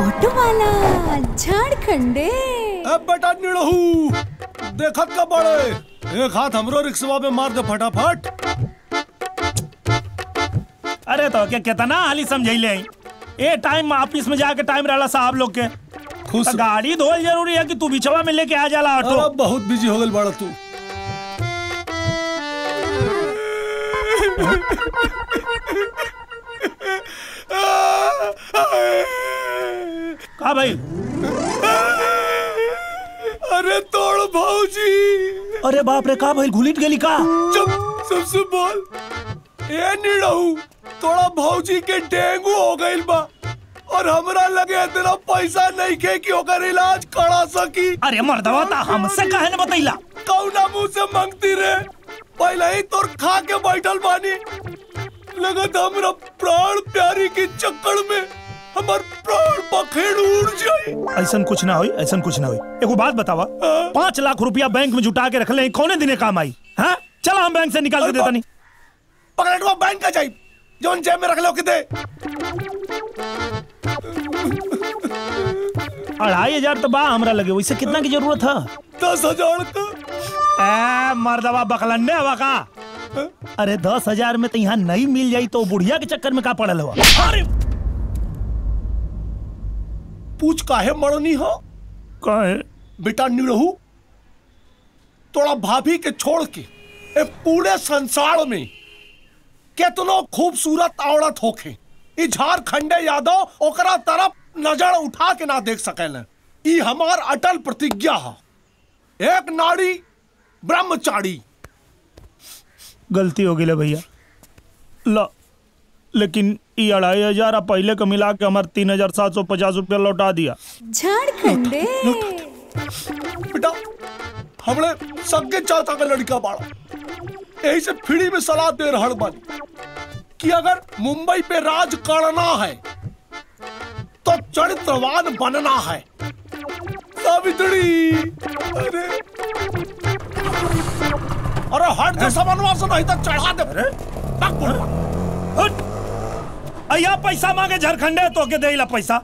Auto वाला झारखंडे। अब बेटा निड़हू देखत का बड़े? एक हाथ हमरो रिक्शवा में मार दे फटाफट। अरे तो क्या कितना हाली समझैले हैं ए टाइम ऑफ़िस में जाके टाइम रहला साहब लोग के। खुश। तो गाड़ी धोल ज़रूरी है कि तू बिछवा में लेके आ जाला ऑटो। अरे बहुत बिज़ी हो गल बड़ा तू। का भाई। अरे तोड़ भाऊजी। अरे बाप रे का भाई घुलिट गेली का चुप सबसे बोल। ए निड़हू तोड़ा भौजी के डेंगू हो गइल बा। और हमरा लगे इतना पैसा नहीं के कि ओकर इलाज करा सकी। अरे मर्दवा ता हमसे काहे न बतैला कौना मुँह से मांगती रे? पहले ही तोर खा के बैठल बानी। लगत हमरा प्राण प्यारी के चक्कर में। हमर प्राण पखेड़ उड़ जाई ऐसन कुछ ना होई ऐसन कुछ ना होई। एगो बात बतावा। पाँच लाख रुपया बैंक में जुटा के रख ले कौने दिने काम आई? हाँ? चला हम बैंक से निकाल के देता नहीं पकड़वा बैंक का जाई जोन जेब में रख लो किते अढ़ाई हज़ार तो बा हमरा लगे वैसे कितना की ज़रूरत है? दस हज़ार का। ए मर्दवा बकलन्ने हवा का। अरे दस हज़ार में तो यहाँ नहीं मिल जाई तो बुढ़िया के चक्कर में का पड़ल हुआ अरे पूछ काहे मरनी हो? काहे? बेटा निरहू तोड़ा भाभी के छोड़ के ए पूरे संसार में केतनो खूबसूरत औरत होखे। ई झारखंडे यादव ओकरा तरफ़ नज़र उठा के ना देख सकेले। ई हमार अटल प्रतिज्ञा है। एक नारी ब्रह्मचारी। गलती हो गई भैया। ला लेकिन ये अढ़ाई हज़ार पहले का मिला के हमारे तीन हज़ार सात सौ पचास रुपया लौटा दिया। झारखंडे। बेटा हमने सबके चाचा का लड़का बाड़ा। यही से फ्री में सलाह दे रहल बानी कि अगर मुंबई पे राज करना है तो चरित्रवान बनना है। सावित्री। अरे। अरे हट दे समन्वा से नहीं तो चढ़ा दे। अయ్యా पैसा मांगे झारखंडे तो के देला पैसा।